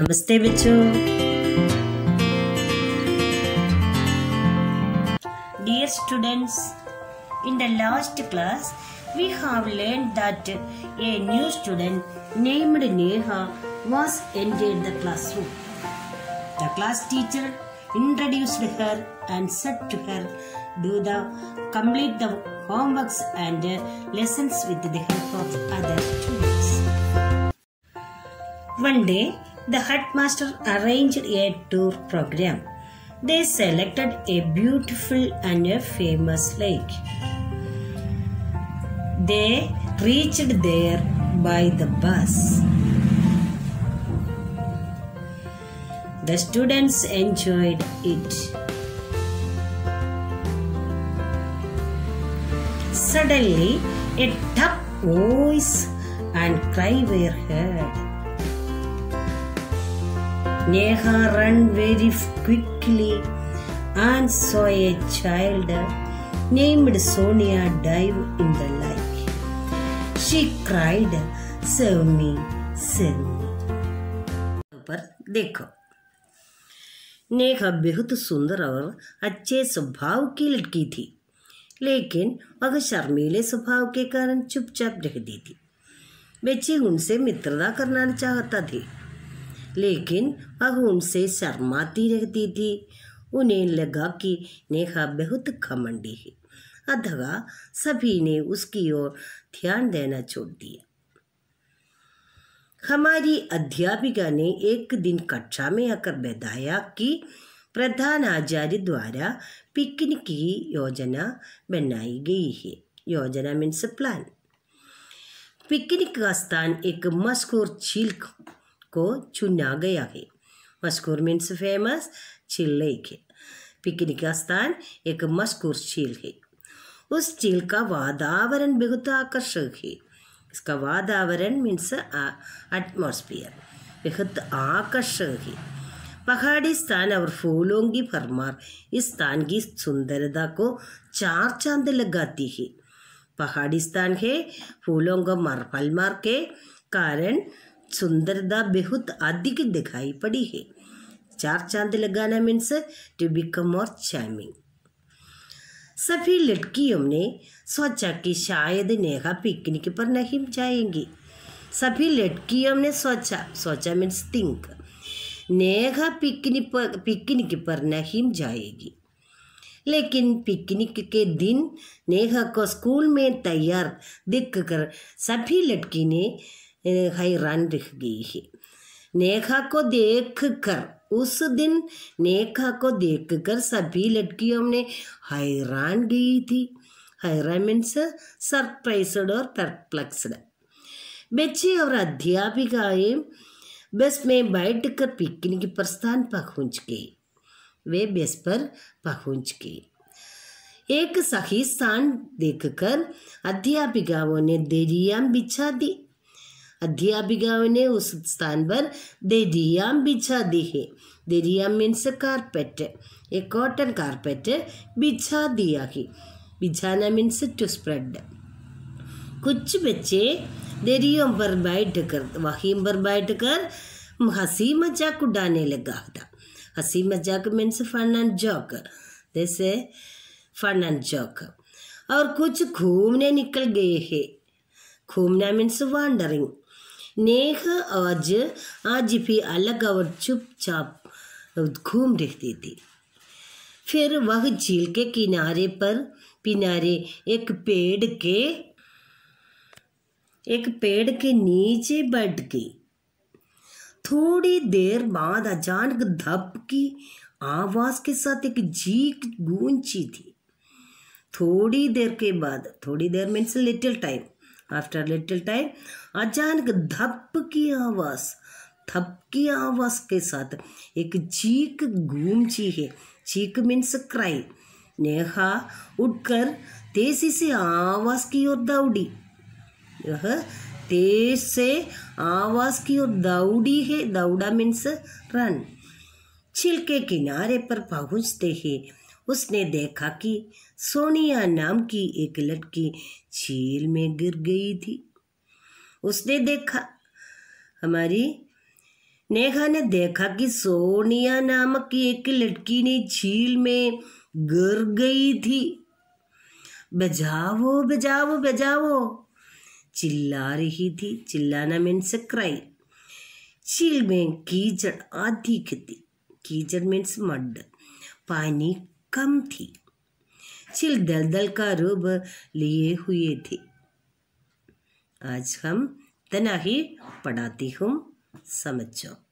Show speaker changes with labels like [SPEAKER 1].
[SPEAKER 1] नमस्ते बच्चों Dear students, in the last class we have learned that a new student named Neha was entered the classroom. The class teacher introduced her and said to her, "Do the complete the homeworks and lessons with the help of other students." One day, the headmaster arranged a tour program. They selected a beautiful and a famous lake. They reached there by the bus. The students enjoyed it. Suddenly, a tough voice and cry were heard. Neha ran very quickly and saw a child named Sonia dive in the lake. She cried, Save me, save me. पर देखो नेहा बेहद सुंदर और अच्छे स्वभाव की लड़की थी लेकिन वह शर्मीले स्वभाव के कारण चुपचाप रहती थी बच्ची उनसे मित्रता करना चाहता थी लेकिन वह उनसे शर्माती रहती थी। उन्हें लगा कि नेहा बहुत घमंडी है। अतः सभी ने उसकी ओर ध्यान देना छोड़ दिया। हमारी अध्यापिका ने एक दिन कक्षा में आकर बताया कि प्रधान आचार्य द्वारा पिकनिक की योजना बनाई गई है। योजना मीन्स प्लान। पिकनिक का स्थान एक मशहूर झील को चुना गया है। मशहूर मीन्स फ़ेमस झील लेक है पिकनिक का स्थान एक मशहूर झील है। उस झील का वातावरण बहुत आकर्षक है। इसका वातावरण मीन्स एटमॉस्फियर बेहद आकर्षक है। पहाड़ी स्थान और फूलों की फरमार इस स्थान की सुंदरता को चार चाँद लगाती है। पहाड़ी स्थान है, फूलों का मर फलमार के कारण सुंदरता बहुत अधिक दिखाई पड़ी है। चार चाँद लगाना means to become more charming सभी लड़कियों ने सोचा कि शायद नेहा पिकनिक पर नहीं जाएँगी। सभी लड़कियों ने सोचा सोचा मीन्स थिंक नेहा पिकनिक पर पिकनिक पर नहीं जाएगी। लेकिन पिकनिक के दिन नेहा को स्कूल में तैयार दिख कर सभी लड़की ने हैरान रह गई है नेहा को देख कर उस दिन नेहा को देखकर सभी लड़कियों ने हैरान गई थी हैरान मीन्स सरप्राइज्ड और परप्लेक्सड बच्चे और अध्यापिकाएँ बस में बैठकर पिकनिक पर स्थान पहुँच गए वे बस पर पहुँच गए एक सही स्थान देखकर अध्यापिकाओं ने देरियाँ बिछा दी अध्यापिकाओं ने उस स्थान पर देरियाम बिछा दी है देरियाम means carpet a cotton carpet बिछा दिया है बिछाना मीन्स टू स्प्रेड कुछ बच्चे देरियों पर बैठ कर वहीं पर बैठ कर हँसी मज़ाक उड़ाने लगा था हँसी मज़ाक मीन्स फन एंड जॉक जैसे फन एंड जॉक और कुछ घूमने निकल गए हैं घूमना मीन्स वांडरिंग नेह आज आज भी अलग और चुपचाप घूम रही थी। फिर वह झील के किनारे पर, किनारे एक पेड़ के, एक पेड़ के नीचे बैठ गई। थोड़ी देर बाद अचानक धप की आवाज़ के साथ एक झीक गूंजी थी। थोड़ी देर के बाद, थोड़ी देर means little time after little time अचानक धप की आवाज़ थप की आवाज़ के साथ एक चीख गूंजी है। चीख मीन्स क्राई नेहा उठकर तेज़ी से आवाज़ की ओर दौड़ी। यह तेज से आवाज़ की ओर दौड़ी है। दौड़ा मीन्स रन छिल के किनारे पर पहुँचते ही। उसने देखा कि सोनिया नाम की एक लड़की झील में गिर गई थी। उसने देखा, हमारी नेहा ने देखा कि सोनिया नामक एक लड़की ने झील में गिर गई थी। बजाओ बजाओ बजाओ चिल्ला रही थी, चिल्लाना मीन्स क्राई झील में कीचड़, आधी थी कीचड़ मीन्स मड पानी कम थी। चिल दलदल का रूप लिए हुए थे। आज हम तनाही पढ़ाती हूँ, समझो।